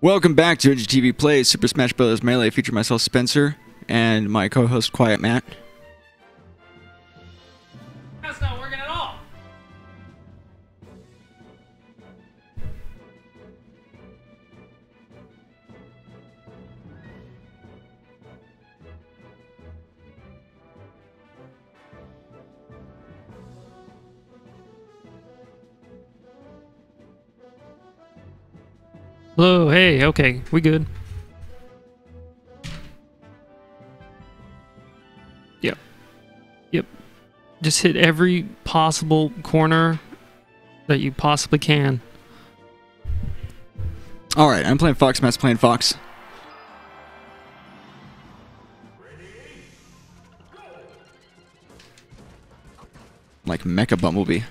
Welcome back to TV Plays Super Smash Bros. Melee. Feature myself, Spencer, and my co-host, Quiet Matt. Hello, hey, okay, we good. Yep. Yep. Just hit every possible corner that you possibly can. All right, I'm playing Fox. Matt's playing Fox. Like Mecha Bumblebee.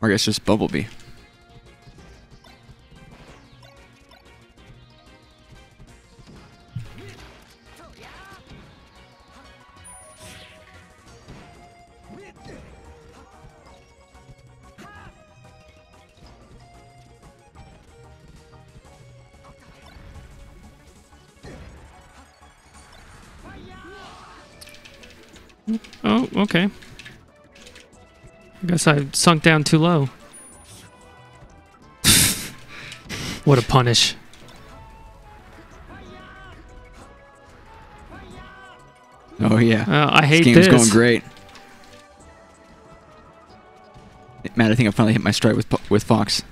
Or I guess just Bumblebee. I guess I sunk down too low. what a punish. Oh yeah. Uh, I hate this this. game's going great. Matt, I think I finally hit my stride with with Fox.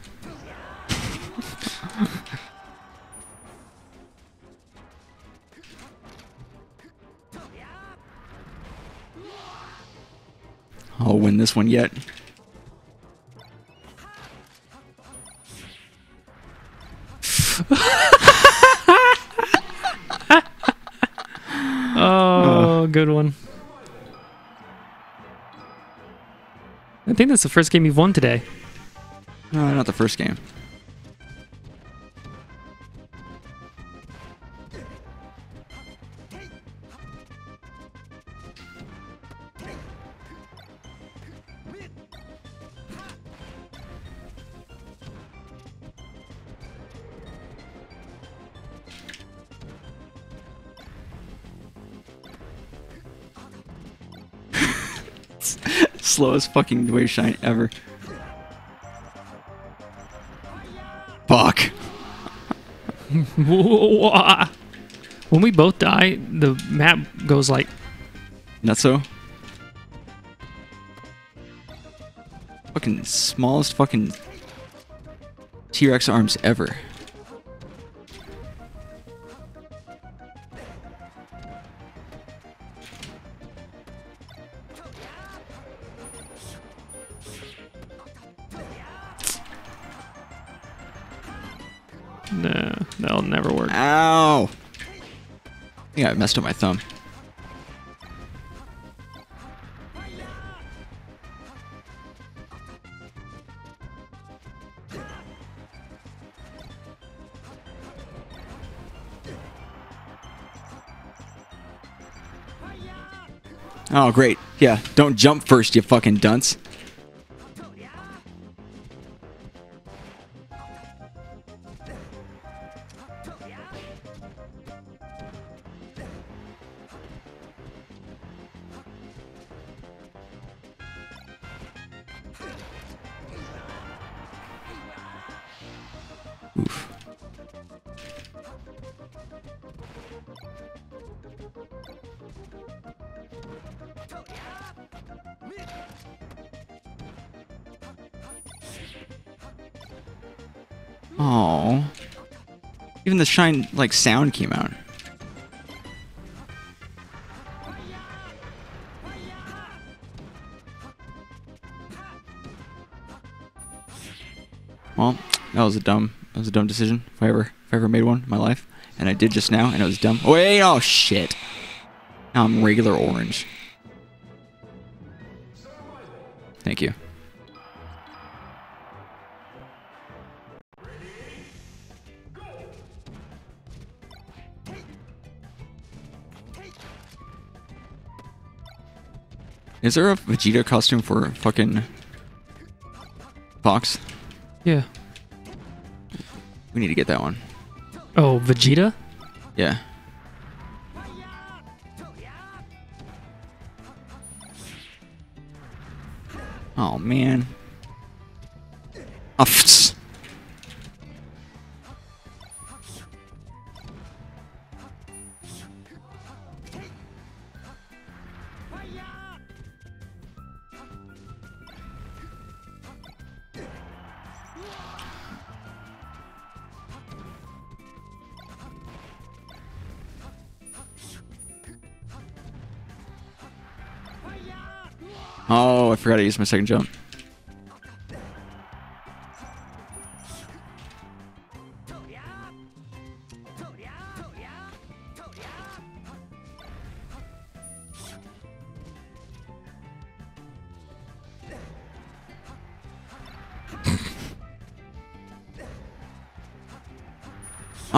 I'll win this one yet. Oh, good one. I think that's the first game you've won today. No, not the first game. Slowest fucking wave shine ever. Fuck. when we both die, the map goes like Not so. Fucking smallest fucking T-Rex arms ever. Messed up my thumb. Oh, great. Yeah, don't jump first, you fucking dunce. Oh. Even the shine like sound came out. Well, that was a dumb that was a dumb decision if I ever if I ever made one in my life. And I did just now and it was dumb. Wait, oh shit. Now I'm regular orange. Thank you. Is there a Vegeta costume for fucking Fox? Yeah. We need to get that one. Oh, Vegeta? Yeah. Oh man. Oh, Oh, I forgot to use my second jump.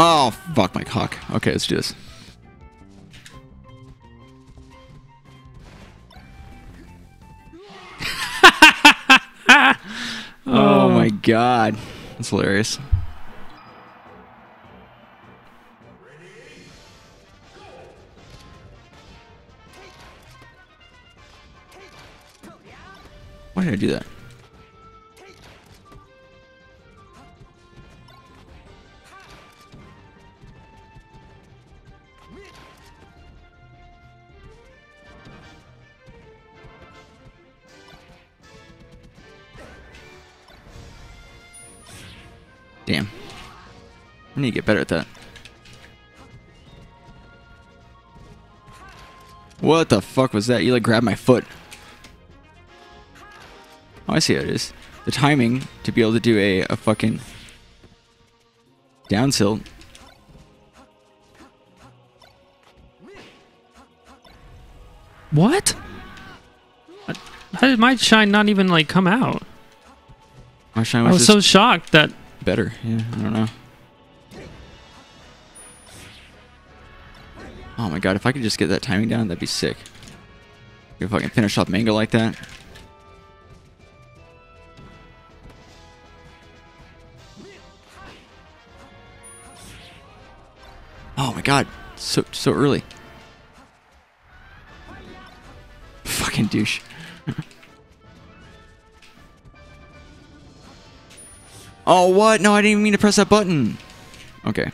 Oh, fuck my cock. Okay, let's do this. God. That's hilarious. Why did I do that? I need to get better at that. What the fuck was that? You like grabbed my foot. Oh, I see how it is. The timing to be able to do a, a fucking down tilt. What? How did my shine not even like come out? My shine was, I was, so shocked that better. Yeah, I don't know. Oh my god, if I could just get that timing down, that'd be sick. If I can finish off Mango like that. Oh my god, so so early. Fucking douche. oh what? No, I didn't even mean to press that button. Okay.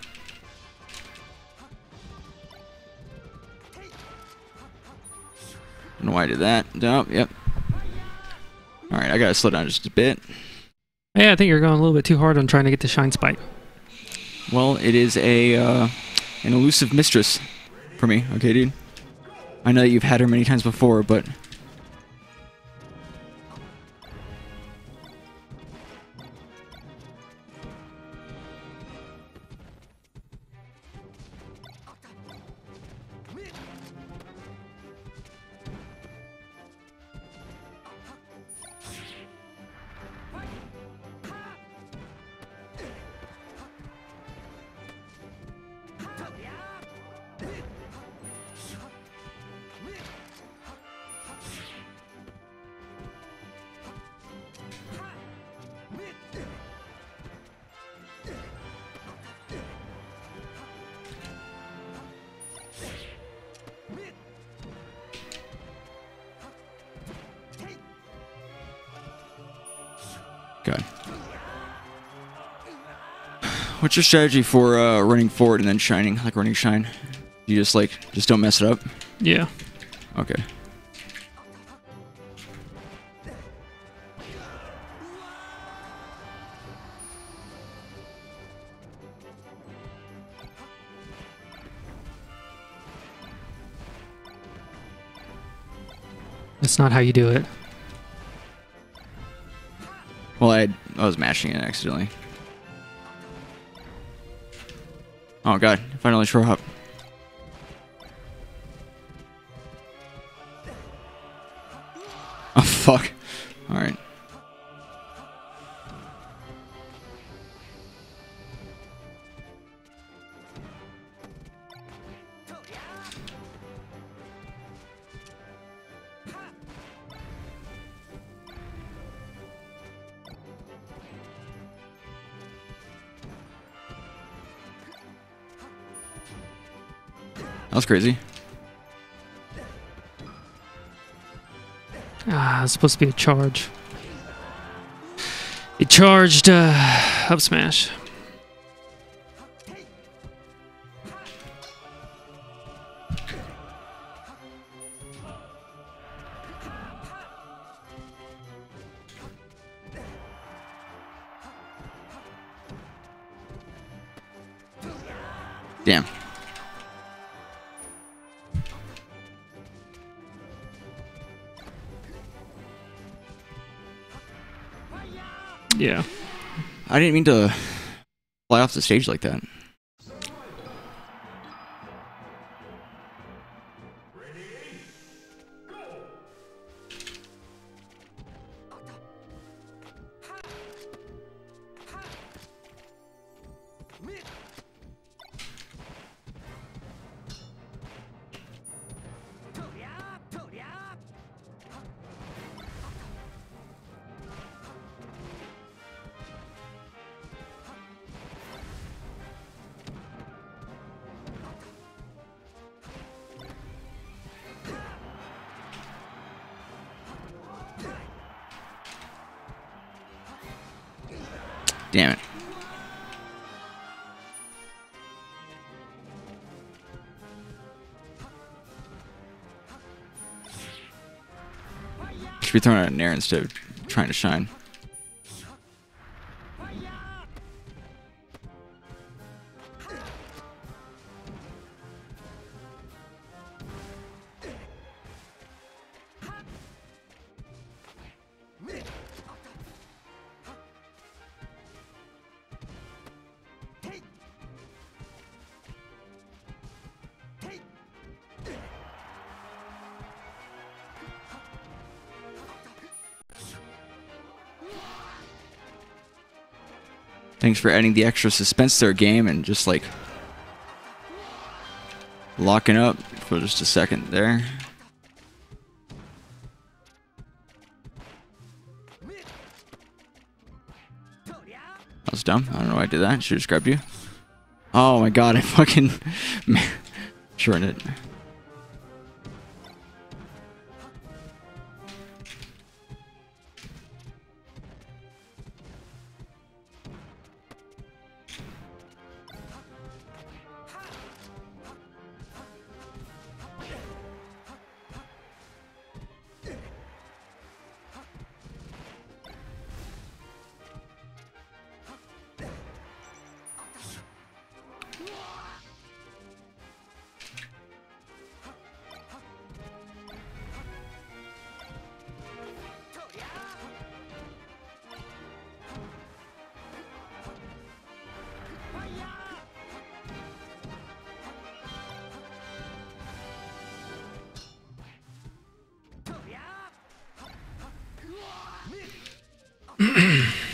Don't know why I did that. Nope, yep. Alright, I gotta slow down just a bit. yeah, I think you're going a little bit too hard on trying to get the shine spike. Well, it is a uh, an elusive mistress for me. Okay, dude. I know that you've had her many times before, but God. What's your strategy for uh, running forward and then shining, like running shine? You just like just don't mess it up. Yeah. Okay. That's not how you do it. Well, I I was mashing it accidentally. Oh god! Finally show up. Oh fuck! That was crazy. Ah, it's supposed to be a charge. It charged uh, up smash. Damn. Yeah. I didn't mean to fly off the stage like that. Damn it. Should be throwing out an air instead of trying to shine. Thanks for adding the extra suspense to our game and just like locking up for just a second there. That was dumb. I don't know why I did that. Should have grabbed you. Oh my god, I fucking shortened it.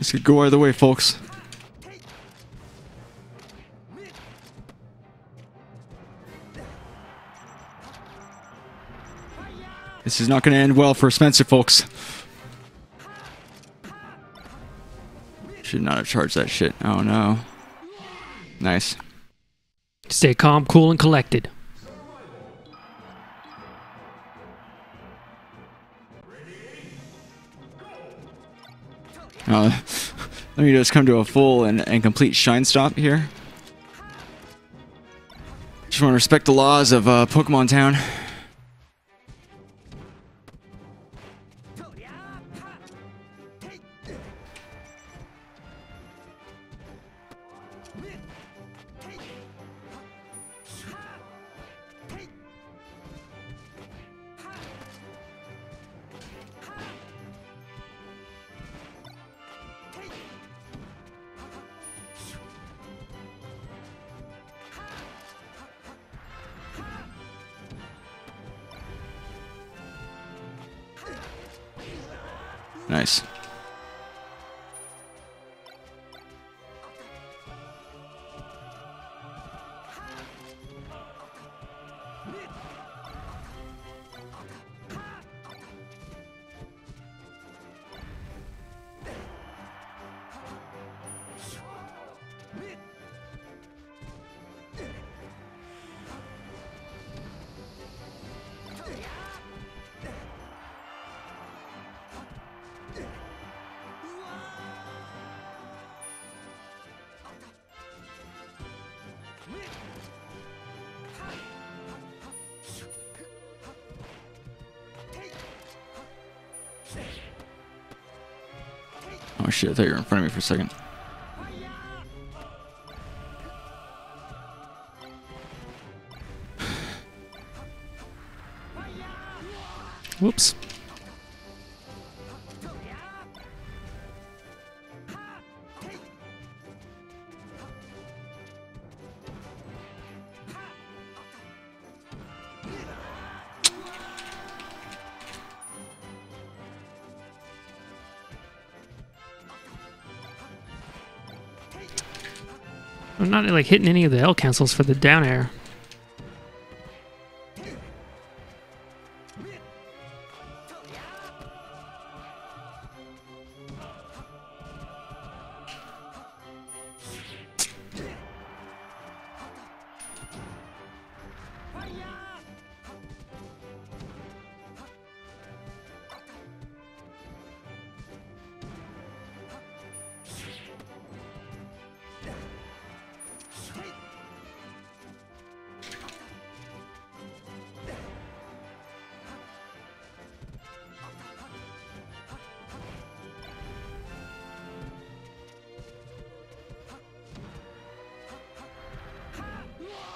This could go either way, folks. This is not going to end well for Spencer, folks. Should not have charged that shit. Oh no. Nice. Stay calm, cool, and collected. Uh, let me just come to a full and, and complete shine stop here. Just want to respect the laws of uh, Pokemon Town. Nice. Oh shit! I thought you were in front of me for a second. Whoops. I'm not like hitting any of the L cancels for the down air.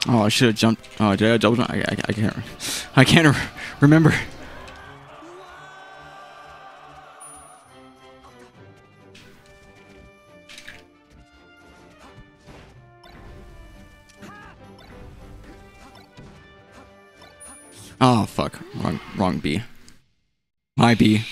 Oh, I should have jumped. Oh, did I double jump? I, I, I can't. I can't re- remember. Oh fuck! Wrong, wrong B. My B.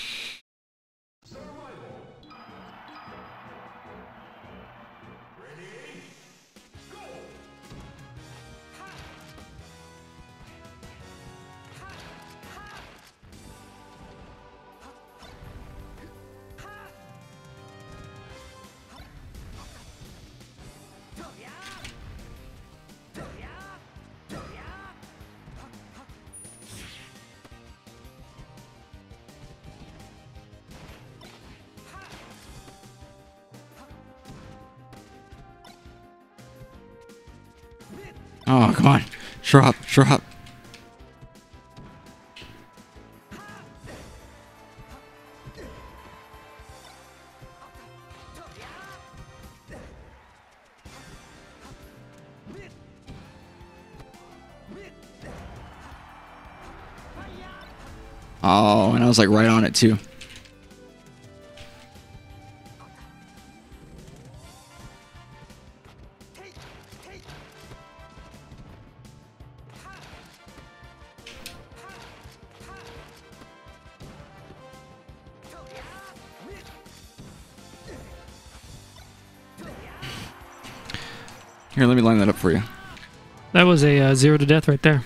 Oh, come on. Sure up, sure up. Oh, and I was like right on it too. A uh, zero to death right there.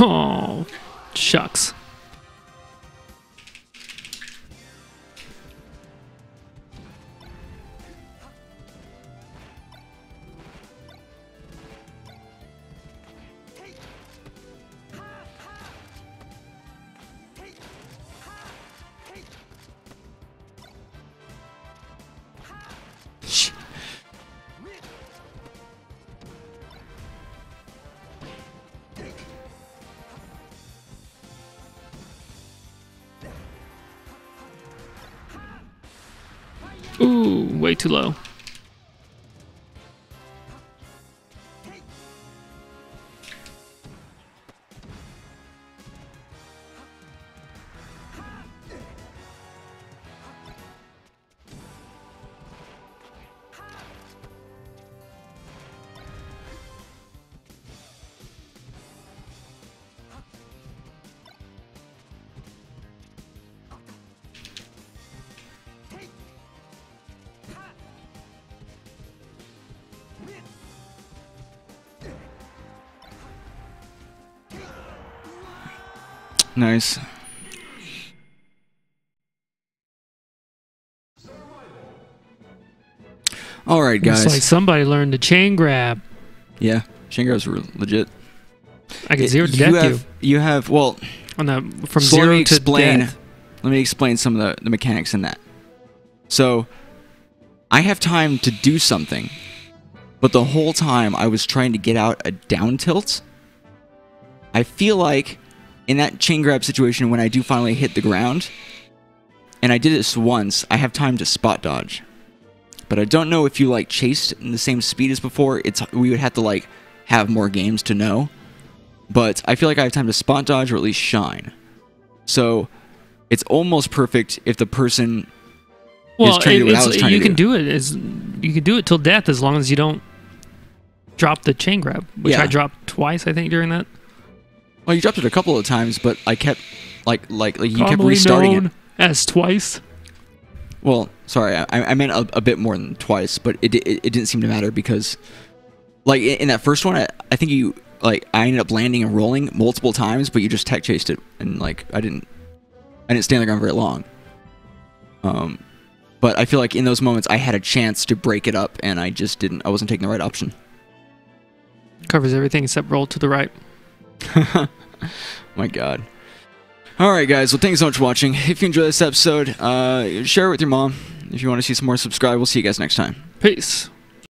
Oh, shucks. Ooh, way too low. Nice. All right, It's guys. like somebody learned the chain grab. yeah, Shingo's were legit. I can zero to you death have, you have well. on the from so let zero to explain. death. Let me explain some of the, the mechanics in that. So, I have time to do something, but the whole time I was trying to get out a down tilt. I feel like in that chain grab situation, when I do finally hit the ground, and I did this once, I have time to spot dodge. But I don't know if you like chased in the same speed as before. It's we would have to like have more games to know. But I feel like I have time to spot dodge or at least shine. So it's almost perfect if the person Well, trying to do what I was trying you to can do. do it as you can do it till death as long as you don't drop the chain grab, which Yeah. I dropped twice, I think, during that. Well you dropped it a couple of times, but I kept like like like you kept restarting known it. as twice. Well, sorry, I, I meant a, a bit more than twice, but it, it it didn't seem to matter because like in, in that first one, I, I think you like I ended up landing and rolling multiple times, but you just tech chased it and like I didn't I didn't stay on the ground very long. Um, but I feel like in those moments I had a chance to break it up, and I just didn't. I wasn't taking the right option. Covers everything except roll to the right. My God. All right, guys. Well, thanks so much for watching. If you enjoyed this episode, uh, share it with your mom. If you want to see some more, subscribe. We'll see you guys next time. Peace.